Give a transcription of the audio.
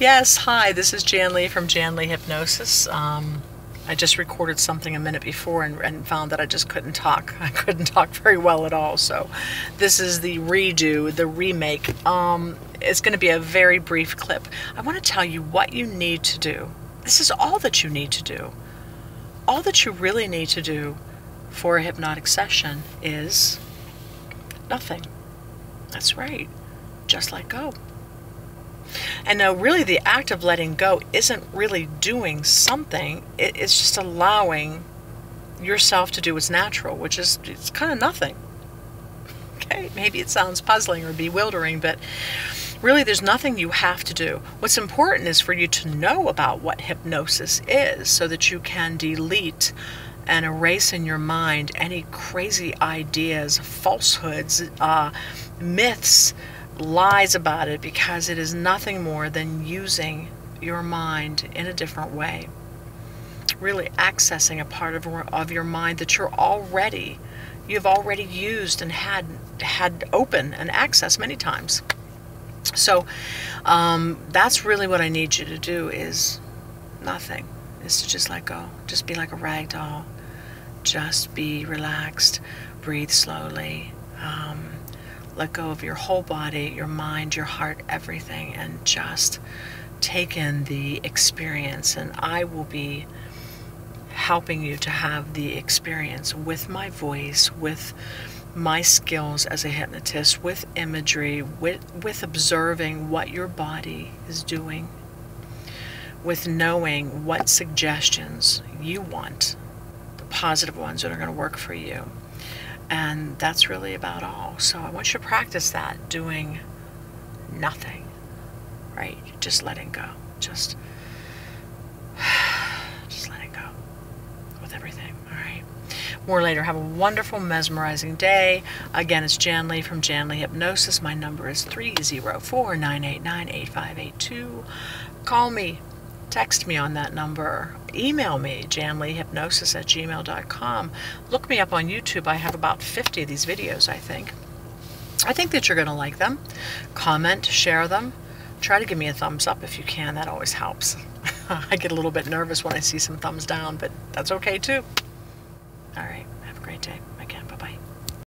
Yes, hi, this is Jan Lee from Jan Lee Hypnosis. Um, I just recorded something a minute before and, and, found that I just couldn't talk. I couldn't talk very well at all. So, this is the redo, the remake. Um, it's going to be a very brief clip. I want to tell you what you need to do. This is all that you need to do. All that you really need to do for a hypnotic session is nothing. That's right. Just let go. And now, really, the act of letting go isn't really doing something, it's just allowing yourself to do what's natural, which is it's kind of nothing. Okay, maybe it sounds puzzling or bewildering, but really, there's nothing you have to do. What's important is for you to know about what hypnosis is so that you can delete and erase in your mind any crazy ideas, falsehoods, uh, myths lies about it because it is nothing more than using your mind in a different way. Really accessing a part of, of your mind that you're already, you've already used and had, had open and access many times. So um, that's really what I need you to do is nothing, is to just let go. Just be like a rag doll. Just be relaxed, breathe slowly. Um, let go of your whole body, your mind, your heart, everything, and just take in the experience. And I will be helping you to have the experience with my voice, with my skills as a hypnotist, with imagery, with, with observing what your body is doing, with knowing what suggestions you want, the positive ones that are going to work for you. And that's really about all. So I want you to practice that doing nothing, right? Just letting go. Just, just letting go with everything, all right? More later. Have a wonderful, mesmerizing day. Again, it's Jan Lee from Jan Lee Hypnosis. My number is 304 989 8582. Call me Text me on that number. Email me, janleehypnosis at gmail.com. Look me up on YouTube. I have about 50 of these videos, I think. I think that you're going to like them. Comment, share them. Try to give me a thumbs up if you can. That always helps. I get a little bit nervous when I see some thumbs down, but that's okay too. All right. Have a great day.